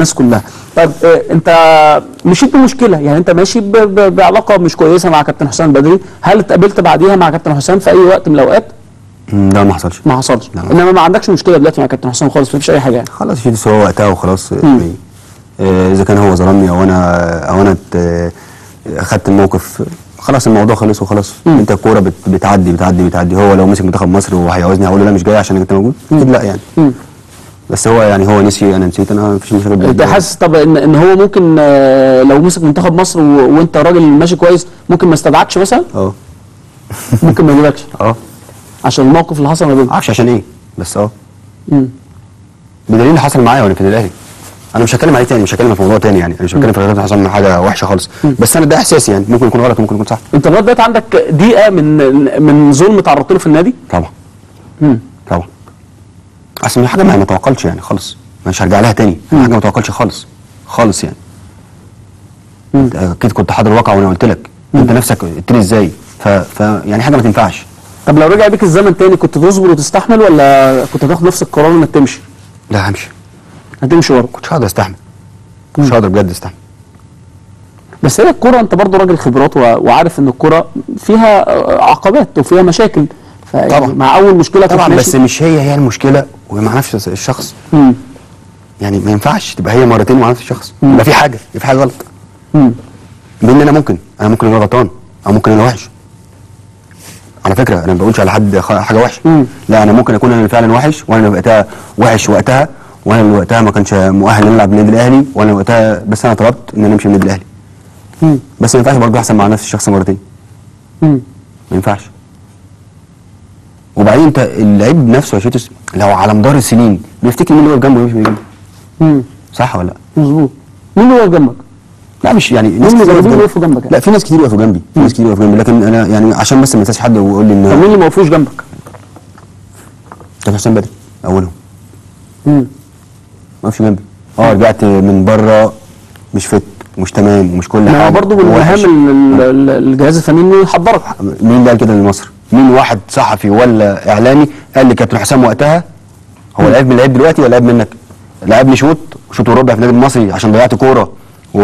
الناس كلها. طيب آه انت مشيت بمشكلة يعني انت ماشي بعلاقة مش كويسة مع كابتن حسام بدري. هل اتقابلت بعديها مع كابتن حسام في أي وقت من الأوقات؟ مم، لا ما حصلش. ما حصلش. لا. إنما ما عندكش مشكلة دلوقتي مع كابتن حسام خالص مفيش أي حاجة يعني. خلاص شيل سوا وقتها وخلاص يعني آه، إذا كان هو ظلمني أو أنا أو أنا ات- أخدت الموقف خلاص الموضوع خلص وخلاص. أنت الكورة بت- بتعدي بتعدي بتعدي. هو لو مسك منتخب مصر وهيعوزني هقول له لا مش جاي عشان أنت موجود؟ أكيد لا يعني. مم. بس هو يعني هو نسي أنا نسيت أنا مفيش مشاكل أنت. حاسس طب ان إن هو ممكن آه، لو مسك منتخب مصر و- وأنت راجل ماشي كويس ممكن ما استدعكش مثلا؟ أه. ممكن ما يجيبكش؟ أه. عشان الموقف اللي حصل ما بينكم. معرفش عشان إيه بس أه. مم. بدليل اللي حصل معايا وأنا في الاهلي أنا مش هتكلم عليه تاني مش هتكلم في موضوع تاني يعني. أنا مش هتكلم في كابتن حسام حاجة وحشة خالص. بس أنا ده إحساسي يعني. ممكن يكون غلط وممكن يكون صح. أنت لغايه دلوقتي عندك دقيقة من من ظلم تعرضت له في النادي؟ طبعا. مم. طبعا. اصل حاجة ما ما توكلش يعني خالص. مش هرجع لها تاني. حاجة ما توكلش خالص. خالص يعني. أكيد كنت حاضر الواقع وأنا قلت لك. أنت نفسك قلت لي إزاي؟ ف... ف يعني حاجة ما تنفعش. طب لو رجع بيك الزمن تاني كنت تصبر وتستحمل ولا كنت هتاخد نفس القرار إنك تمشي؟ لا همشي. هتمشي برضه؟ كنتش هقدر أستحمل. كنتش هقدر بجد أستحمل. بس هي الكوره أنت برضه راجل خبرات وعارف إن الكوره فيها عقبات وفيها مشاكل. طبعا. مع أول مشكلة طبعا. بس مش هي هي المشكلة ومع نفس الشخص مم. يعني ما ينفعش تبقى هي مرتين مع نفس الشخص يبقى في حاجة يبقى في حاجة غلط. بان أنا ممكن أنا ممكن أنا غلطان أو ممكن أنا وحش على فكرة أنا ما بقولش على حد حاجة وحشة مم. لا أنا ممكن أكون أنا فعلا وحش وأنا وقتها وحش وقتها وأنا اللي وقتها ما كانش مؤهل إن ألعب النادي الأهلي وأنا وقتها بس أنا طلبت إن أنا أمشي من النادي الأهلي مم. بس ما ينفعش برضه أحسن مع نفس الشخص مرتين مم. ما ينفعش وبعدين انت اللعيب نفسه يا شيتوس لو على مدار السنين بيفتكر مين اللي واقف جنبه ومش من جنبه. صح ولا لا؟ مظبوط مين اللي واقف جنبك؟ لا مش يعني اللي كتير. وقفوا جنبك؟ لا في ناس كتير وقفوا جنبي في ناس كتير وقفوا جنبي لكن أنا يعني عشان بس ما انساش حد ويقول لي طب ان مين اللي ما وقفوش جنبك؟ كان حسام بدري أولهم مم. ما وقفش جنبي آه رجعت من بره مش فت ومش تمام ومش كل ما حاجة هو برضه من. مهام ال- ال- ال- الجهاز الفني إنه يحضرك مين اللي قال كده لمصر؟ مين واحد صحفي ولا إعلامي قال لي كابتن حسام وقتها هو لعيب من لعيب دلوقتي ولا لعيب منك؟ لعبني شوط شوط وربع في النادي المصري عشان ضيعت كورة و...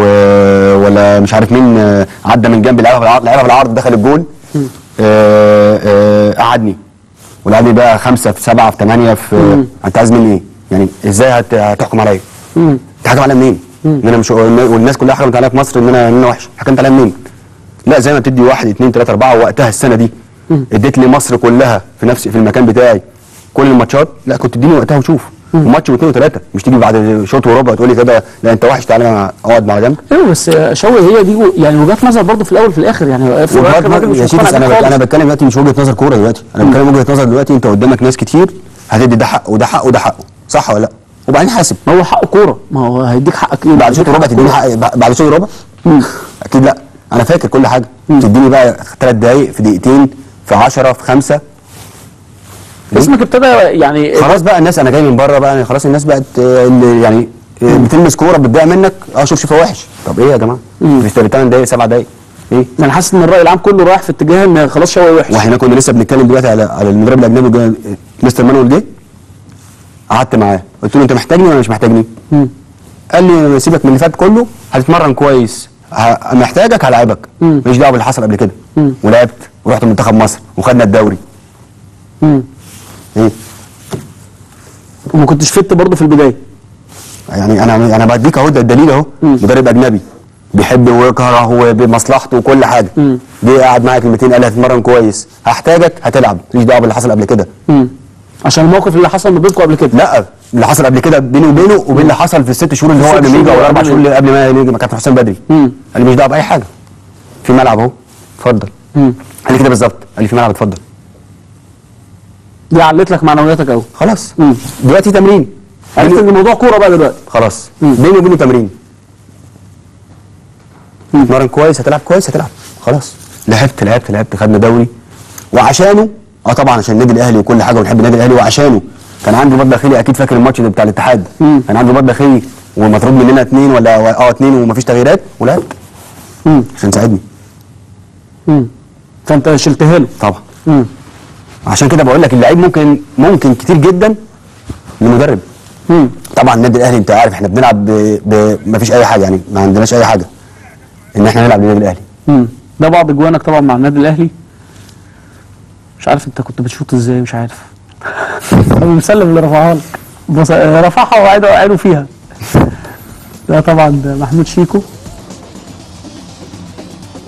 ولا مش عارف مين آه، عدى من جنبي لعبها بالعرض لعبها بالعرض دخل الجول آه، آه، قعدني ولعب لي بقى خمسة في سبعة في ثمانيه في أنت عايز مني إيه؟ يعني إزاي هت... هتحكم عليا؟ تحكم عليا منين؟ إن أنا مش والناس كلها حكمت عليا في مصر إن أنا إن أنا وحش حكمت عليا منين؟ لا زي ما بتدي واحد اثنين ثلاثة أربعة وقتها السنة دي اديت لي مصر كلها في نفس في المكان بتاعي. كل الماتشات لا كنت اديني وقتها وشوف. وماتش واثنين وثلاثة. مش تيجي بعد شوط وربع تقول لي كده لا انت وحش تعالى اقعد على جنب. أيوه بس شوقي هي دي يعني وجهات نظر برضه في الأول وفي الآخر يعني يا سيدي أنا أنا. بتكلم دلوقتي مش وجهة نظر كورة دلوقتي. أنا بتكلم وجهة نظر دلوقتي أنت قدامك ناس كتير هتدي ده حق وده حق وده حقه صح ولا لأ؟ وبعدين حاسب. ما هو حق كورة. ما هو هيديك حقك إيه؟ بعد شوط وربع تديني حق بعد شوط وربع؟ أكيد لأ. أنا فاكر كل حاجة. تديني بقى ثلاث دقايق في دقيقتين في 10 في خمسة. اسمك ابتدى يعني خلاص بقى الناس أنا جاي من بره بقى خلاص الناس بقت يعني بتلمس كورة بتضيع منك. آه شوف شوفها وحش. طب إيه يا جماعة؟ مش 8 دقايق 7 دقايق. إيه؟ أنا حاسس ان الرأي العام كله رايح في اتجاه إن خلاص شوقي وحش. وإحنا كنا لسه بنتكلم دلوقتي على على المدرب الأجنبي مستر مانويل جه. قعدت معاه. قلت له انت محتاجني ولا مش محتاجني؟ مم. قال لي سيبك من اللي فات كله هتتمرن كويس. محتاجك هلعبك. مم. ماليش دعوة باللي حصل قبل كده. ولعبت. ورحت منتخب مصر وخدنا الدوري. مم. إيه؟ وما كنتش فت برضه في البداية؟ يعني أنا أنا بديك أهو ده الدليل أهو. مدرب أجنبي. بيحب ويكره وبمصلحته وكل حاجة. مم. جه قاعد معايا كلمتين قال لي هتتمرن كويس. هحتاجك هتلعب. ماليش دعوة باللي حصل قبل كده. مم. عشان الموقف اللي حصل ما بينكم قبل كده؟ لا اللي حصل قبل كده بيني وبينه وبين اللي حصل في الست شهور اللي هو قبل ما يجي شهور أو الاربع شهور اللي قبل ما يجي كابتن حسام بدري. قال لي مش دعوة بأي حاجة. في ملعب أهو. اتفضل. قال لي كده بالظبط. قال لي في ملعب اتفضل. دي علت لك معنوياتك قوي خلاص. مم. دلوقتي تمرين. عرفت إن الموضوع كورة بقى دلوقتي. خلاص. بيني وبينه تمرين. اتمرن كويس هتلعب كويس هتلعب. خلاص. لعبت لعبت لعبت خدنا دوري. وعشانه آه طبعا عشان النادي الأهلي وكل حاجة ونحب النادي الأهلي وعشانه. كان عندي رباط داخلي أكيد فاكر الماتش ده بتاع الاتحاد. مم. كان عندي رباط داخلي ومطرود مننا اثنين ولا آه اثنين ومفيش تغييرات ولعبت. عشان تساعدني. مم. فانت شلتها له طبعا مم. عشان كده بقول لك اللعيب ممكن ممكن كتير جدا للمدرب مم. طبعا النادي الأهلي انت عارف إحنا بنلعب ب... ب... ما فيش أي حاجة يعني ما عندناش أي حاجة إن إحنا نلعب للنادي الأهلي مم. ده بعض اجوانك طبعا مع النادي الأهلي مش عارف انت كنت بتشوط إزاي مش عارف أبو مسلم اللي رفعها لك. رفعها وقعدوا فيها ده طبعا محمود شيكو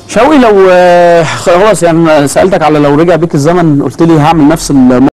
شوقي لو آه، خلاص يعني سألتك على لو رجع بيك الزمن قلت لي هعمل نفس